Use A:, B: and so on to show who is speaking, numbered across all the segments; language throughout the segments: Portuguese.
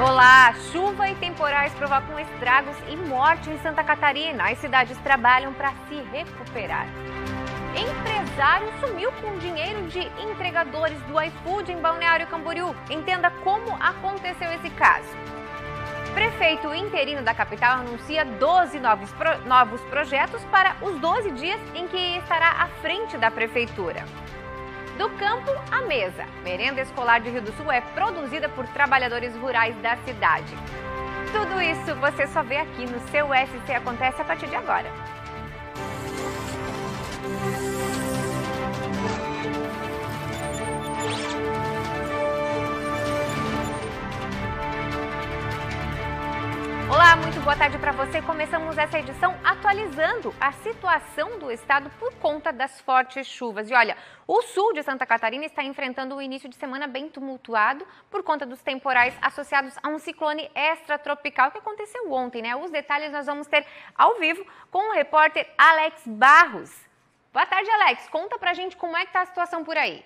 A: Olá! Chuva e temporais provocam estragos e morte em Santa Catarina. As cidades trabalham para se recuperar. Empresário sumiu com dinheiro de entregadores do iFood em Balneário Camboriú. Entenda como aconteceu esse caso. Prefeito interino da capital anuncia 12 novos, pro, novos projetos para os 12 dias em que estará à frente da prefeitura. Do campo à mesa, merenda escolar de Rio do Sul é produzida por trabalhadores rurais da cidade. Tudo isso você só vê aqui no seu SC Acontece a partir de agora. Boa tarde para você. Começamos essa edição atualizando a situação do estado por conta das fortes chuvas. E olha, o sul de Santa Catarina está enfrentando o início de semana bem tumultuado por conta dos temporais associados a um ciclone extratropical que aconteceu ontem, né? Os detalhes nós vamos ter ao vivo com o repórter Alex Barros. Boa tarde, Alex. Conta pra gente como é que tá a situação por aí.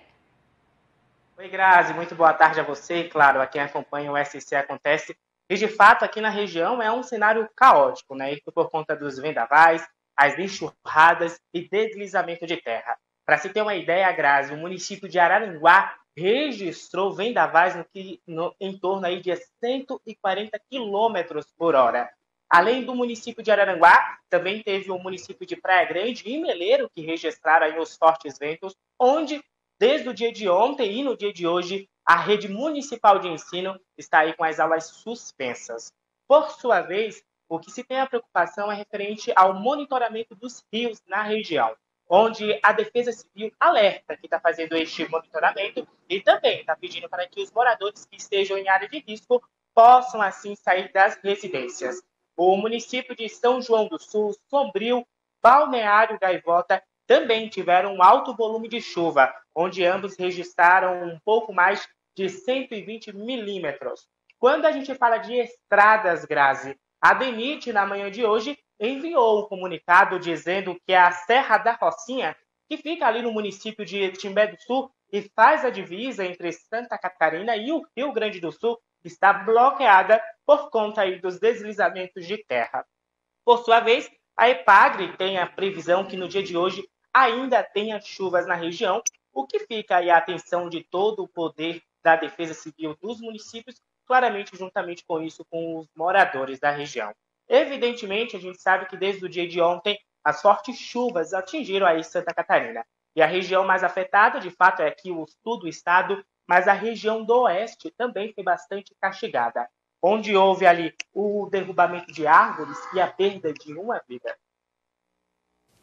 B: Oi, Grazi. Muito boa tarde a você claro, a quem acompanha o SC Acontece. E de fato, aqui na região é um cenário caótico, né? Isso por conta dos vendavais, as enxurradas e deslizamento de terra. Para se ter uma ideia, Grazi, o município de Araranguá registrou vendavais no, no, em torno aí de 140 quilômetros por hora. Além do município de Araranguá, também teve o município de Praia Grande e Meleiro que registraram aí os fortes ventos, onde desde o dia de ontem e no dia de hoje a rede municipal de ensino está aí com as aulas suspensas. Por sua vez, o que se tem a preocupação é referente ao monitoramento dos rios na região, onde a Defesa Civil alerta que está fazendo este monitoramento e também está pedindo para que os moradores que estejam em área de risco possam assim sair das residências. O município de São João do Sul, Sombrio, Balneário Gaivota também tiveram um alto volume de chuva, onde ambos registraram um pouco mais de 120 milímetros. Quando a gente fala de estradas, Grazi, a DENIT, na manhã de hoje, enviou um comunicado dizendo que a Serra da Rocinha, que fica ali no município de Timbé do Sul e faz a divisa entre Santa Catarina e o Rio Grande do Sul, está bloqueada por conta aí dos deslizamentos de terra. Por sua vez, a EPAGRE tem a previsão que no dia de hoje ainda tenha chuvas na região, o que fica aí a atenção de todo o poder da Defesa Civil dos municípios, claramente juntamente com isso com os moradores da região. Evidentemente, a gente sabe que desde o dia de ontem as fortes chuvas atingiram aí Santa Catarina. E a região mais afetada, de fato, é aqui o sul do estado, mas a região do oeste também foi bastante castigada, onde houve ali o derrubamento de árvores e a perda de uma vida.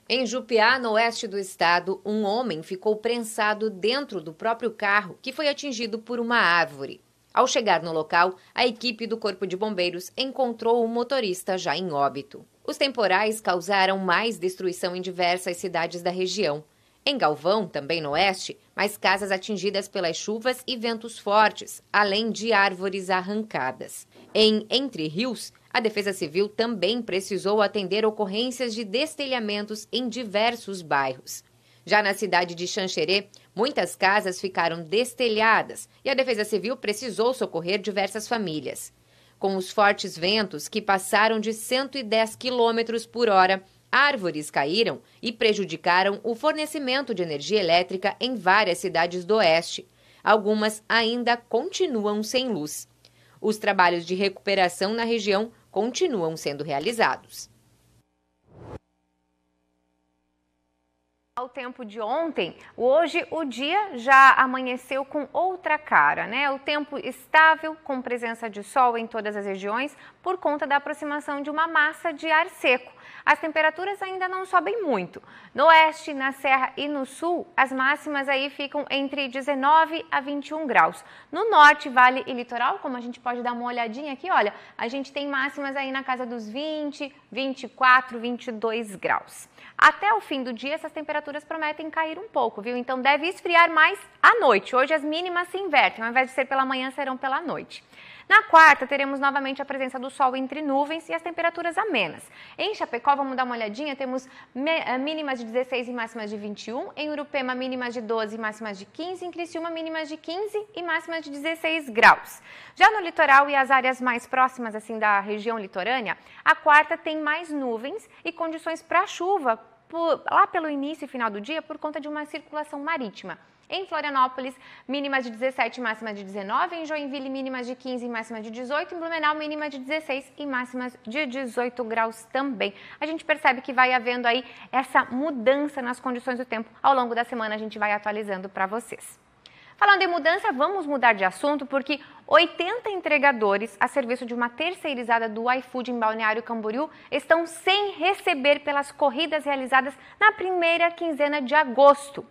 A: Em Jupiá, no oeste do estado, um homem ficou prensado dentro do próprio carro que foi atingido por uma árvore. Ao chegar no local, a equipe do Corpo de Bombeiros encontrou o motorista já em óbito. Os temporais causaram mais destruição em diversas cidades da região. Em Galvão, também no oeste, mais casas atingidas pelas chuvas e ventos fortes, além de árvores arrancadas. Em Entre Rios, a Defesa Civil também precisou atender ocorrências de destelhamentos em diversos bairros. Já na cidade de Xanxerê, muitas casas ficaram destelhadas e a Defesa Civil precisou socorrer diversas famílias. Com os fortes ventos que passaram de 110 km por hora, árvores caíram e prejudicaram o fornecimento de energia elétrica em várias cidades do oeste. Algumas ainda continuam sem luz. Os trabalhos de recuperação na região continuam sendo realizados. Ao tempo de ontem, hoje o dia já amanheceu com outra cara, né? O tempo estável, com presença de sol em todas as regiões, por conta da aproximação de uma massa de ar seco. As temperaturas ainda não sobem muito. No oeste, na serra e no sul, as máximas aí ficam entre 19 a 21 graus. No norte, vale e litoral, como a gente pode dar uma olhadinha aqui, olha, a gente tem máximas aí na casa dos 20, 24, 22 graus. Até o fim do dia, essas temperaturas prometem cair um pouco, viu? Então deve esfriar mais à noite. Hoje as mínimas se invertem, ao invés de ser pela manhã, serão pela noite. Na quarta, teremos novamente a presença do sol entre nuvens e as temperaturas amenas. Em Chapecó, vamos dar uma olhadinha, temos eh, mínimas de 16 e máximas de 21. Em Urupema, mínimas de 12 e máximas de 15. Em Criciúma, mínimas de 15 e máximas de 16 graus. Já no litoral e as áreas mais próximas assim da região litorânea, a quarta tem mais nuvens e condições para chuva lá pelo início e final do dia por conta de uma circulação marítima. Em Florianópolis, mínimas de 17 e máxima de 19. Em Joinville, mínimas de 15 e máxima de 18. Em Blumenau, mínima de 16 e máximas de 18 graus também. A gente percebe que vai havendo aí essa mudança nas condições do tempo. Ao longo da semana, a gente vai atualizando para vocês. Falando em mudança, vamos mudar de assunto porque 80 entregadores a serviço de uma terceirizada do iFood em Balneário Camboriú estão sem receber pelas corridas realizadas na primeira quinzena de agosto.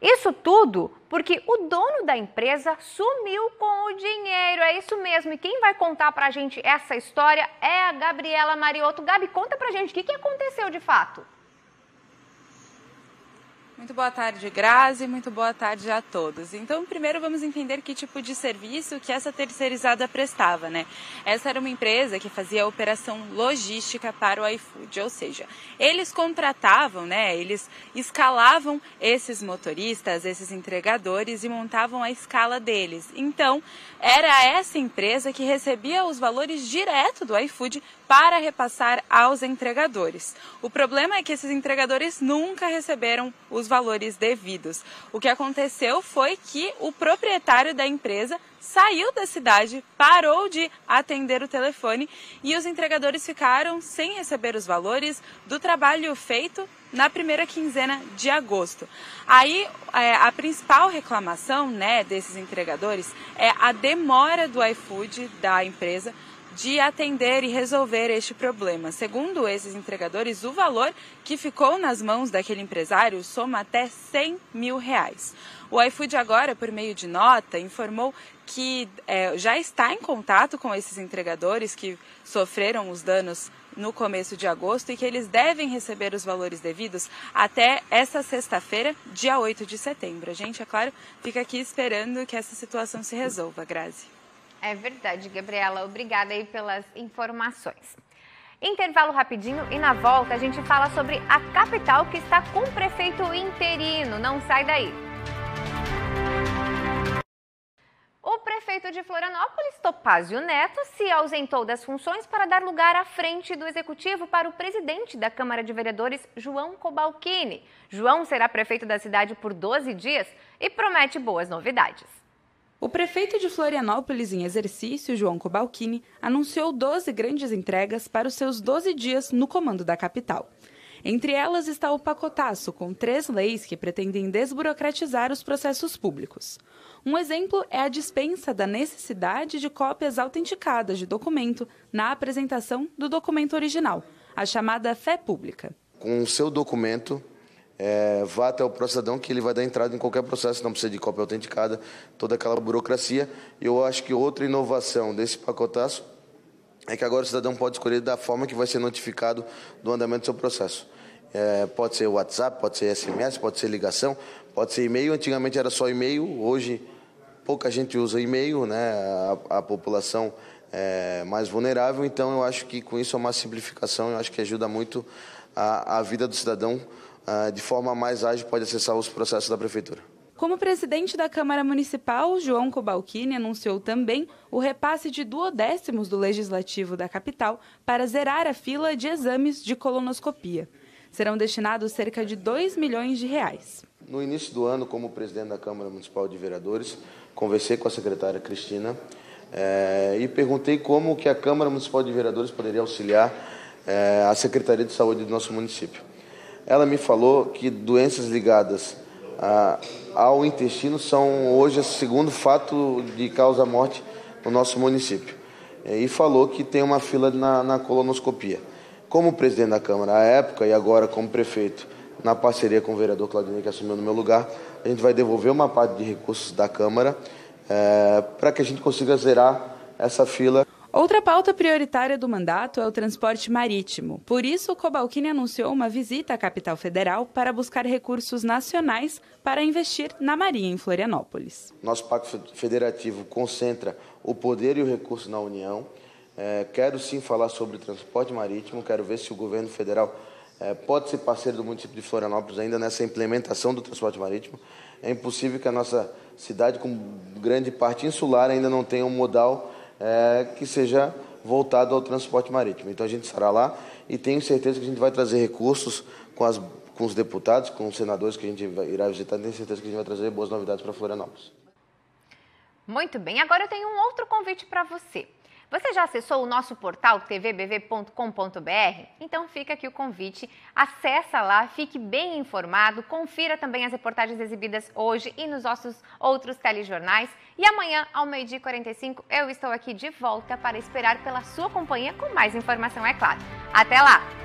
A: Isso tudo porque o dono da empresa sumiu com o dinheiro. É isso mesmo. E quem vai contar pra gente essa história é a Gabriela Mariotto. Gabi, conta pra gente o que, que aconteceu de fato.
C: Muito boa tarde, Grazi. Muito boa tarde a todos. Então, primeiro vamos entender que tipo de serviço que essa terceirizada prestava, né? Essa era uma empresa que fazia a operação logística para o iFood, ou seja, eles contratavam, né? Eles escalavam esses motoristas, esses entregadores e montavam a escala deles. Então, era essa empresa que recebia os valores direto do iFood para repassar aos entregadores. O problema é que esses entregadores nunca receberam os valores devidos. O que aconteceu foi que o proprietário da empresa saiu da cidade, parou de atender o telefone e os entregadores ficaram sem receber os valores do trabalho feito na primeira quinzena de agosto. Aí é, a principal reclamação né, desses entregadores é a demora do iFood da empresa de atender e resolver este problema. Segundo esses entregadores, o valor que ficou nas mãos daquele empresário soma até 100 mil reais. O iFood agora, por meio de nota, informou que é, já está em contato com esses entregadores que sofreram os danos no começo de agosto e que eles devem receber os valores devidos até essa sexta-feira, dia 8 de setembro. A gente, é claro, fica aqui esperando que essa situação se resolva, Grazi.
A: É verdade, Gabriela. Obrigada aí pelas informações. Intervalo rapidinho e na volta a gente fala sobre a capital que está com prefeito interino. Não sai daí. O prefeito de Florianópolis, Topázio Neto, se ausentou das funções para dar lugar à frente do executivo para o presidente da Câmara de Vereadores, João Cobalcini. João será prefeito da cidade por 12 dias e promete boas novidades.
C: O prefeito de Florianópolis em exercício, João Cobalcini, anunciou 12 grandes entregas para os seus 12 dias no comando da capital. Entre elas está o pacotaço, com três leis que pretendem desburocratizar os processos públicos. Um exemplo é a dispensa da necessidade de cópias autenticadas de documento na apresentação do documento original, a chamada fé pública.
D: Com o seu documento, é, vá até o processadão que ele vai dar entrada em qualquer processo, não precisa de cópia autenticada, toda aquela burocracia. Eu acho que outra inovação desse pacotaço é que agora o cidadão pode escolher da forma que vai ser notificado do andamento do seu processo. É, pode ser WhatsApp, pode ser SMS, pode ser ligação, pode ser e-mail. Antigamente era só e-mail, hoje pouca gente usa e-mail, né? a, a população é mais vulnerável. Então eu acho que com isso é uma simplificação, eu acho que ajuda muito a, a vida do cidadão de forma mais ágil, pode acessar os processos da Prefeitura.
C: Como presidente da Câmara Municipal, João Cobalcini anunciou também o repasse de duodécimos do Legislativo da capital para zerar a fila de exames de colonoscopia. Serão destinados cerca de 2 milhões de reais.
D: No início do ano, como presidente da Câmara Municipal de Vereadores, conversei com a secretária Cristina é, e perguntei como que a Câmara Municipal de Vereadores poderia auxiliar é, a Secretaria de Saúde do nosso município. Ela me falou que doenças ligadas a, ao intestino são hoje o segundo fato de causa morte no nosso município. E falou que tem uma fila na, na colonoscopia. Como presidente da Câmara à época e agora como prefeito, na parceria com o vereador Claudinei, que assumiu no meu lugar, a gente vai devolver uma parte de recursos da Câmara é, para que a gente consiga zerar essa fila
C: Outra pauta prioritária do mandato é o transporte marítimo. Por isso, o Cobalcini anunciou uma visita à capital federal para buscar recursos nacionais para investir na Marinha em Florianópolis.
D: Nosso pacto federativo concentra o poder e o recurso na União. É, quero sim falar sobre transporte marítimo, quero ver se o governo federal é, pode ser parceiro do município de Florianópolis ainda nessa implementação do transporte marítimo. É impossível que a nossa cidade, com grande parte insular, ainda não tenha um modal é, que seja voltado ao transporte marítimo. Então a gente estará lá e tenho certeza que a gente vai trazer recursos com, as, com os deputados, com os senadores que a gente vai, irá visitar. Tenho certeza que a gente vai trazer boas novidades para Florianópolis.
A: Muito bem, agora eu tenho um outro convite para você. Você já acessou o nosso portal tvbv.com.br? Então fica aqui o convite. Acessa lá, fique bem informado, confira também as reportagens exibidas hoje e nos nossos outros telejornais. E amanhã, ao meio-dia 45, eu estou aqui de volta para esperar pela sua companhia com mais informação, é claro. Até lá!